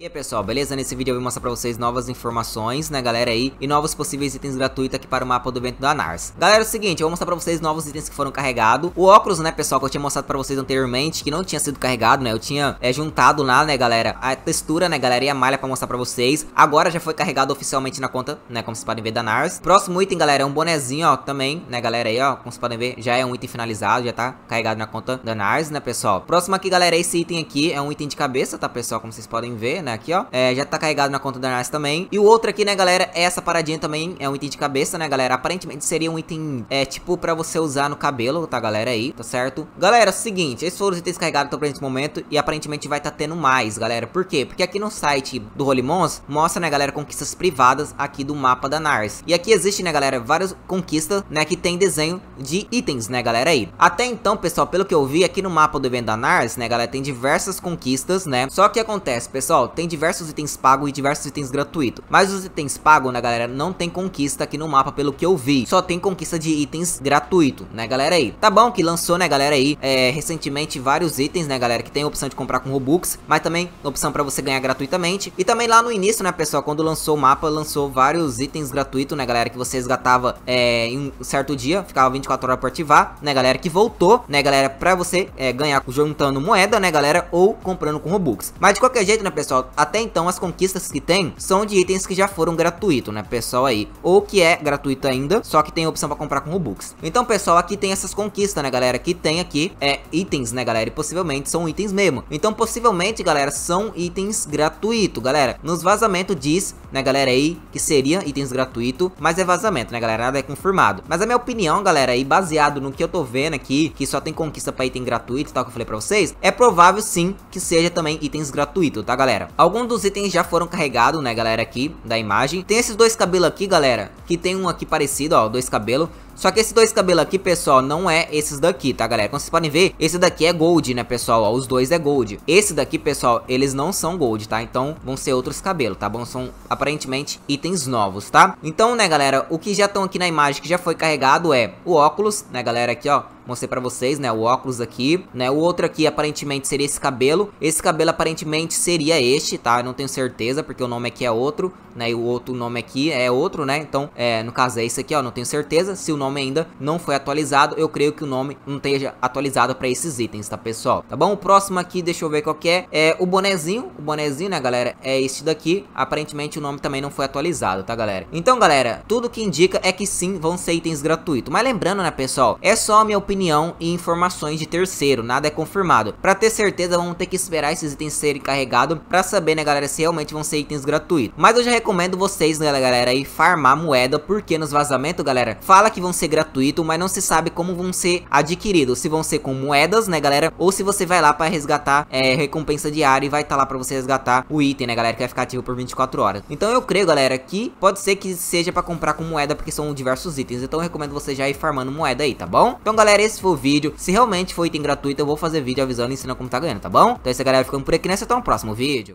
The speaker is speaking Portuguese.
E aí pessoal, beleza? Nesse vídeo eu vou mostrar pra vocês novas informações, né galera aí, e novos possíveis itens gratuitos aqui para o mapa do evento da NARS. Galera, é o seguinte, eu vou mostrar pra vocês novos itens que foram carregados. O óculos, né pessoal, que eu tinha mostrado pra vocês anteriormente, que não tinha sido carregado, né, eu tinha é, juntado lá, né galera, a textura, né galera, e a malha pra mostrar pra vocês. Agora já foi carregado oficialmente na conta, né, como vocês podem ver da NARS. Próximo item, galera, é um bonezinho, ó, também, né galera aí, ó, como vocês podem ver, já é um item finalizado, já tá carregado na conta da NARS, né pessoal. Próximo aqui, galera, esse item aqui é um item de cabeça, tá pessoal, como vocês podem ver, né, aqui ó, é, já tá carregado na conta da Nars também. E o outro aqui, né, galera, é essa paradinha também, é um item de cabeça, né, galera? Aparentemente seria um item, é, tipo, pra você usar no cabelo, tá, galera, aí, tá certo? Galera, é o seguinte, esses foram os itens carregados até presente momento e aparentemente vai tá tendo mais, galera. Por quê? Porque aqui no site do Rolimons mostra, né, galera, conquistas privadas aqui do mapa da Nars. E aqui existe, né, galera, várias conquistas, né, que tem desenho de itens, né, galera, aí. Até então, pessoal, pelo que eu vi aqui no mapa do evento da Nars, né, galera, tem diversas conquistas, né? Só que acontece, pessoal, tem diversos itens pagos e diversos itens gratuitos. Mas os itens pagos, né, galera, não tem conquista aqui no mapa, pelo que eu vi. Só tem conquista de itens gratuito, né, galera aí. Tá bom que lançou, né, galera aí, é, recentemente vários itens, né, galera, que tem a opção de comprar com Robux, mas também opção pra você ganhar gratuitamente. E também lá no início, né, pessoal, quando lançou o mapa, lançou vários itens gratuitos, né, galera, que você resgatava é, em um certo dia, ficava 24 horas pra ativar, né, galera, que voltou, né, galera, pra você é, ganhar juntando moeda, né, galera, ou comprando com Robux. Mas de qualquer jeito, né, pessoal, até então as conquistas que tem são de itens que já foram gratuitos, né, pessoal aí. Ou que é gratuito ainda, só que tem opção pra comprar com Robux. Então, pessoal, aqui tem essas conquistas, né, galera, que tem aqui é itens, né, galera, e possivelmente são itens mesmo. Então, possivelmente, galera, são itens gratuitos, galera. Nos vazamentos diz, né, galera, aí, que seria itens gratuito, mas é vazamento, né, galera, nada é confirmado. Mas a minha opinião, galera, aí, baseado no que eu tô vendo aqui, que só tem conquista pra item gratuito, tal, que eu falei pra vocês, é provável, sim, que seja também itens gratuitos, tá, galera? Alguns dos itens já foram carregados, né, galera, aqui da imagem. Tem esses dois cabelos aqui, galera, que tem um aqui parecido, ó, dois cabelos. Só que esses dois cabelos aqui, pessoal, não é esses daqui, tá, galera? Como vocês podem ver, esse daqui é gold, né, pessoal? Ó, os dois é gold. Esse daqui, pessoal, eles não são gold, tá? Então, vão ser outros cabelos, tá bom? São, aparentemente, itens novos, tá? Então, né, galera, o que já estão aqui na imagem que já foi carregado é o óculos, né, galera, aqui, ó. Mostrei pra vocês, né, o óculos aqui, né? O outro aqui, aparentemente, seria esse cabelo. Esse cabelo, aparentemente, seria este, tá? Eu não tenho certeza, porque o nome aqui é outro, né? E o outro nome aqui é outro, né? Então, é, no caso, é esse aqui, ó. Não tenho certeza se o nome ainda não foi atualizado. Eu creio que o nome não esteja atualizado pra esses itens, tá, pessoal? Tá bom? O próximo aqui, deixa eu ver qual que é. É o bonezinho. O bonezinho, né, galera? É este daqui. Aparentemente, o nome também não foi atualizado, tá, galera? Então, galera, tudo que indica é que sim, vão ser itens gratuitos. Mas lembrando, né, pessoal? É só a minha opinião opinião e informações de terceiro, nada é confirmado. Para ter certeza, vamos ter que esperar esses itens serem carregados para saber, né, galera, se realmente vão ser itens gratuitos. Mas eu já recomendo vocês, né, galera, aí farmar moeda, porque nos vazamentos, galera, fala que vão ser gratuitos, mas não se sabe como vão ser adquiridos. Se vão ser com moedas, né, galera, ou se você vai lá para resgatar é, recompensa diária e vai estar tá lá para você resgatar o item, né, galera, que vai ficar ativo por 24 horas. Então eu creio, galera, que pode ser que seja para comprar com moeda, porque são diversos itens. Então eu recomendo você já ir farmando moeda aí, tá bom? Então, galera, esse foi o vídeo. Se realmente for item gratuito, eu vou fazer vídeo avisando e ensinando como tá ganhando, tá bom? Então é isso, galera. Ficando por aqui nessa. Até o próximo vídeo.